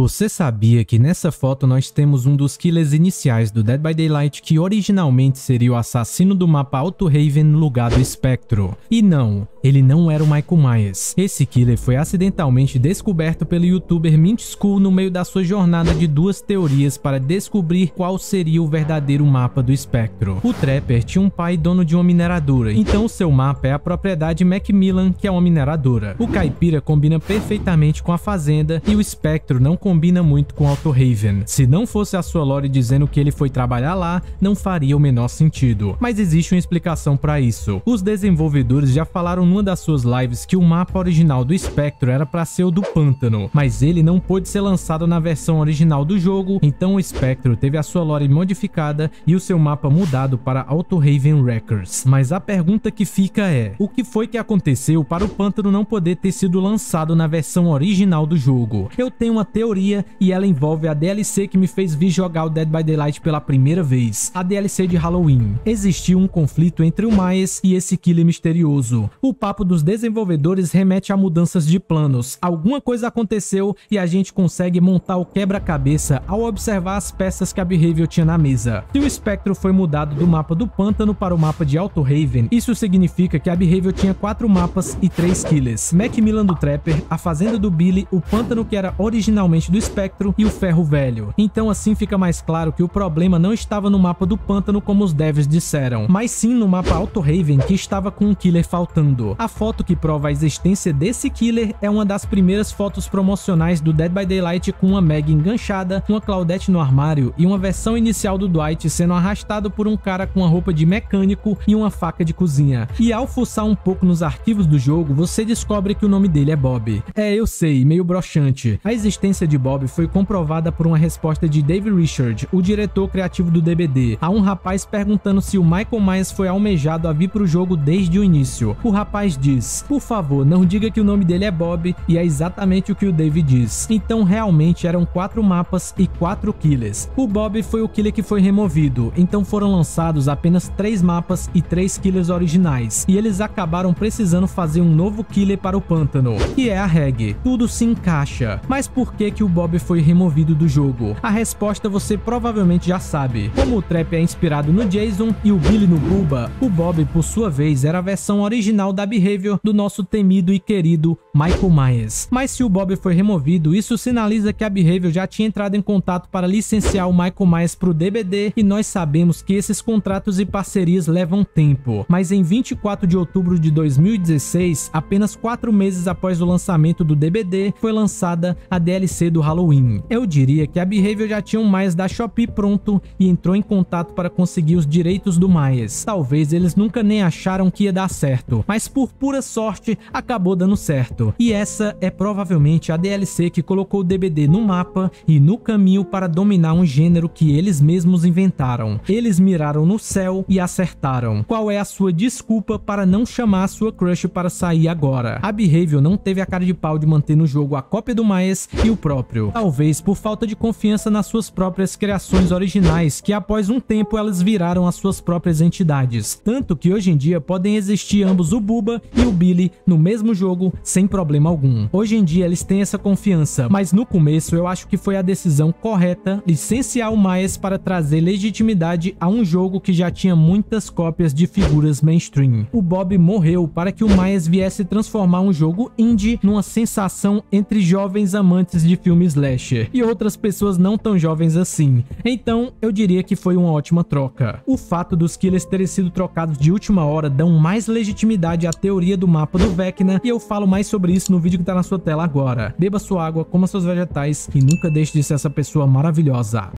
Você sabia que nessa foto nós temos um dos killers iniciais do Dead by Daylight que originalmente seria o assassino do mapa Alto Raven no lugar do Espectro? E não, ele não era o Michael Myers. Esse killer foi acidentalmente descoberto pelo youtuber Mint School no meio da sua jornada de duas teorias para descobrir qual seria o verdadeiro mapa do Espectro. O Trapper tinha um pai dono de uma mineradora, então seu mapa é a propriedade Macmillan, que é uma mineradora. O Caipira combina perfeitamente com a fazenda e o Espectro não combina muito com Alto Raven. Se não fosse a sua lore dizendo que ele foi trabalhar lá, não faria o menor sentido. Mas existe uma explicação para isso. Os desenvolvedores já falaram numa das suas lives que o mapa original do Spectro era para ser o do pântano, mas ele não pôde ser lançado na versão original do jogo, então o Spectro teve a sua lore modificada e o seu mapa mudado para Auto Raven Records. Mas a pergunta que fica é, o que foi que aconteceu para o pântano não poder ter sido lançado na versão original do jogo? Eu tenho uma teoria e ela envolve a DLC que me fez vir jogar o Dead by Daylight pela primeira vez, a DLC de Halloween. Existiu um conflito entre o Myers e esse killer misterioso. O papo dos desenvolvedores remete a mudanças de planos. Alguma coisa aconteceu e a gente consegue montar o quebra-cabeça ao observar as peças que a Behavior tinha na mesa. Se o espectro foi mudado do mapa do pântano para o mapa de Alto Raven, isso significa que a Behavior tinha quatro mapas e três killers. Macmillan do Trapper, a fazenda do Billy, o pântano que era originalmente do espectro e o ferro velho. Então assim fica mais claro que o problema não estava no mapa do pântano como os devs disseram, mas sim no mapa Alto Raven que estava com um killer faltando. A foto que prova a existência desse killer é uma das primeiras fotos promocionais do Dead by Daylight com uma Meg enganchada, uma Claudette no armário e uma versão inicial do Dwight sendo arrastado por um cara com uma roupa de mecânico e uma faca de cozinha. E ao fuçar um pouco nos arquivos do jogo, você descobre que o nome dele é Bob. É, eu sei, meio broxante. A existência de Bob foi comprovada por uma resposta de Dave Richard, o diretor criativo do DBD, a um rapaz perguntando se o Michael Myers foi almejado a vir para o jogo desde o início. O rapaz diz, por favor, não diga que o nome dele é Bob, e é exatamente o que o Dave diz. Então realmente eram quatro mapas e quatro killers. O Bob foi o killer que foi removido, então foram lançados apenas três mapas e três killers originais, e eles acabaram precisando fazer um novo killer para o pântano, que é a Reg. Tudo se encaixa. Mas por que que o Bob foi removido do jogo? A resposta você provavelmente já sabe. Como o Trap é inspirado no Jason e o Billy no Bubba, o Bob por sua vez era a versão original da Behavior do nosso temido e querido Michael Myers. Mas se o Bob foi removido, isso sinaliza que a Behavior já tinha entrado em contato para licenciar o Michael Myers para o DBD e nós sabemos que esses contratos e parcerias levam tempo. Mas em 24 de outubro de 2016, apenas quatro meses após o lançamento do DBD, foi lançada a DLC do Halloween. Eu diria que a Behavior já tinha um Myers da Shopee pronto e entrou em contato para conseguir os direitos do Myers. Talvez eles nunca nem acharam que ia dar certo, mas por pura sorte acabou dando certo. E essa é provavelmente a DLC que colocou o DBD no mapa e no caminho para dominar um gênero que eles mesmos inventaram. Eles miraram no céu e acertaram. Qual é a sua desculpa para não chamar a sua crush para sair agora? A Behavior não teve a cara de pau de manter no jogo a cópia do Myers e o próprio. Talvez por falta de confiança nas suas próprias criações originais, que após um tempo elas viraram as suas próprias entidades. Tanto que hoje em dia podem existir ambos o Buba e o Billy no mesmo jogo sem problema algum. Hoje em dia eles têm essa confiança, mas no começo eu acho que foi a decisão correta licenciar o Myers para trazer legitimidade a um jogo que já tinha muitas cópias de figuras mainstream. O Bob morreu para que o Myers viesse transformar um jogo indie numa sensação entre jovens amantes de filmes slasher e outras pessoas não tão jovens assim. Então eu diria que foi uma ótima troca. O fato dos killers terem sido trocados de última hora dão mais legitimidade à teoria do mapa do Vecna e eu falo mais sobre isso no vídeo que tá na sua tela agora. Beba sua água, coma seus vegetais e nunca deixe de ser essa pessoa maravilhosa.